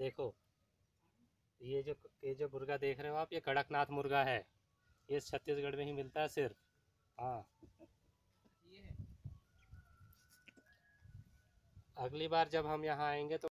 देखो ये जो ये जो मुर्गा देख रहे हो आप ये कड़कनाथ मुर्गा है। ये छत्तीसगढ़ में ही मिलता है सिर्फ़। हाँ। अगली बार जब हम यहाँ आएँगे तो